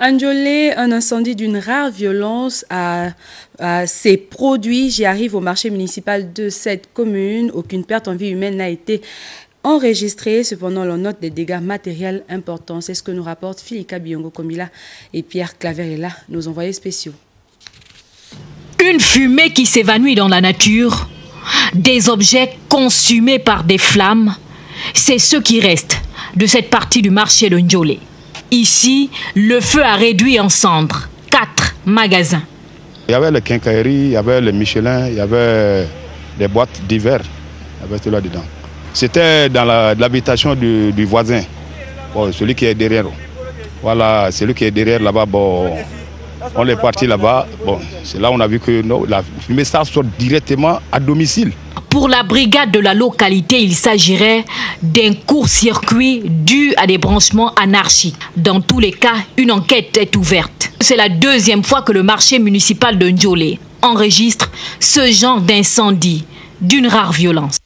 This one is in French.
Anjolé, un incendie d'une rare violence a, s'est produit. J'y arrive au marché municipal de cette commune. Aucune perte en vie humaine n'a été enregistrée. Cependant, l'on note des dégâts matériels importants. C'est ce que nous rapportent Philika Biongo Komila et Pierre Claverella, nos envoyés spéciaux. Une fumée qui s'évanouit dans la nature, des objets consumés par des flammes, c'est ce qui reste de cette partie du marché de Ndjolé. Ici, le feu a réduit en cendres quatre magasins. Il y avait le quincaillerie, il y avait le Michelin, il y avait des boîtes d'hiver. Il y avait tout là-dedans. C'était dans l'habitation du, voisin, celui qui est derrière. Voilà, celui qui est derrière là-bas, bon, on est parti là-bas. Bon, c'est là où on a vu que la fumée sort directement à domicile. Pour la brigade de la localité, il s'agirait d'un court-circuit dû à des branchements anarchiques. Dans tous les cas, une enquête est ouverte. C'est la deuxième fois que le marché municipal de Ndjolé enregistre ce genre d'incendie d'une rare violence.